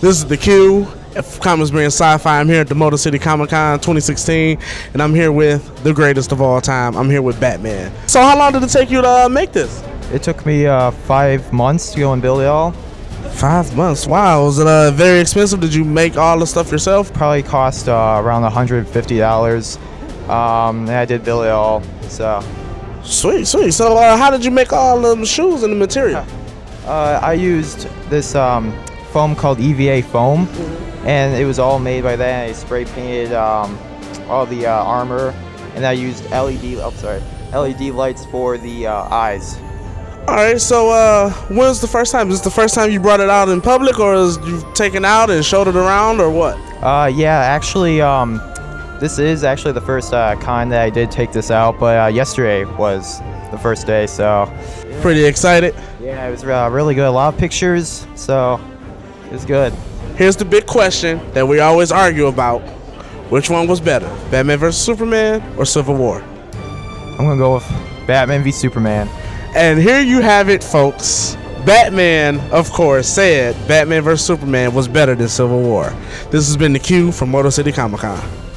This is the Q. Comics Beer Sci-Fi. I'm here at the Motor City Comic Con 2016, and I'm here with the greatest of all time. I'm here with Batman. So, how long did it take you to uh, make this? It took me uh, five months to go and build it all. Five months. Wow. Was it uh, very expensive? Did you make all the stuff yourself? Probably cost uh, around $150. Um, and I did build it all. So Sweet, sweet. So, uh, how did you make all the shoes and the material? uh, I used this um, foam called EVA foam, and it was all made by that. I spray painted um, all the uh, armor, and I used LED. Oh, sorry, LED lights for the uh, eyes. All right. So, uh, when's the first time? Is this the first time you brought it out in public, or is you taken out and showed it around, or what? Uh, yeah, actually, um, this is actually the first uh, con that I did take this out, but uh, yesterday was the first day, so Pretty excited. yeah, it was uh, really good. A lot of pictures, so it was good. Here's the big question that we always argue about: Which one was better, Batman vs Superman or Civil War? I'm gonna go with Batman v Superman. And here you have it, folks. Batman, of course, said Batman vs Superman was better than Civil War. This has been the Q from Motor City Comic Con.